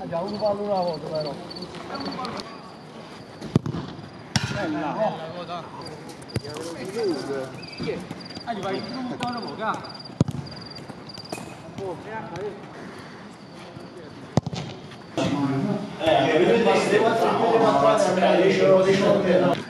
Andiamo un pallo una volta però. Bella, bella cosa. Chi gli vai un po' una volta. Eh, vedete, se devo attribuire una faccia, mi 10 o 18.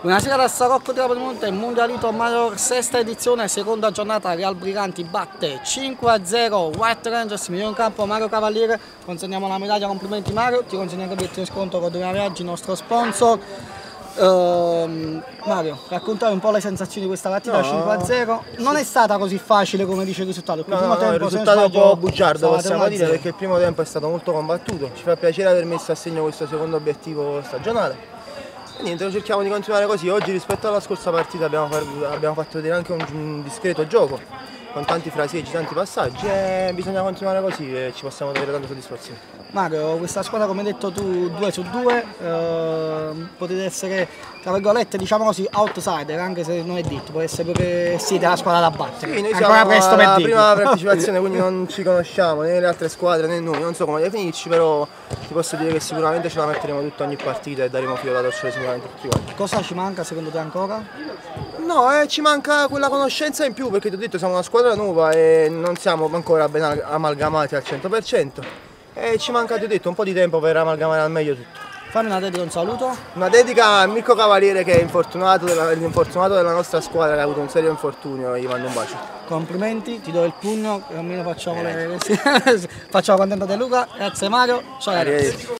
Buonasera da Sarocco di Monte, Mondialito Mario, sesta edizione, seconda giornata, Real Briganti batte 5-0 White Rangers, miglior in campo Mario Cavaliere, consegniamo la medaglia, complimenti Mario, ti consegniamo il biglietto di sconto con Dona Viaggi, nostro sponsor. Uh, Mario, raccontare un po' le sensazioni di questa partita no, 5-0. Non sì. è stata così facile come dice il risultato. Il, no, no, tempo, il risultato è un po' bugiardo, possiamo dire, perché il primo tempo è stato molto combattuto. Ci fa piacere aver messo a segno questo secondo obiettivo stagionale niente, cerchiamo di continuare così. Oggi rispetto alla scorsa partita abbiamo, abbiamo fatto vedere anche un, un, discreto gioco. con tanti fraseggi, tanti passaggi e bisogna continuare così e ci possiamo avere tante soddisfazioni. Mario, questa squadra come hai detto tu 2 su 2 eh, potete essere tra virgolette diciamo così outsider anche se non è detto, può essere proprio siete la squadra da battere. Sì, noi siamo Ancora presto per la dirlo. prima partecipazione quindi non ci conosciamo né le altre squadre né noi, non so come definirci però ti posso dire che sicuramente ce la metteremo tutta ogni partita e daremo filo da torcere sicuramente tutti quanti. Cosa ci manca secondo te ancora? No, eh, ci manca quella conoscenza in più perché ti ho detto siamo una squadra nuova e non siamo ancora ben al- amalgamati al 100% e ci manca, ti ho detto, un po' di tempo per amalgamare al meglio tutto. Fammi una dedica un saluto. Una dedica a Mirko Cavaliere che è infortunato della, l'infortunato della nostra squadra che ha avuto un serio infortunio gli mando un bacio. Complimenti, ti do il pugno, almeno facciamo le. facciamo contento di Luca. Grazie Mario, ciao ragazzi.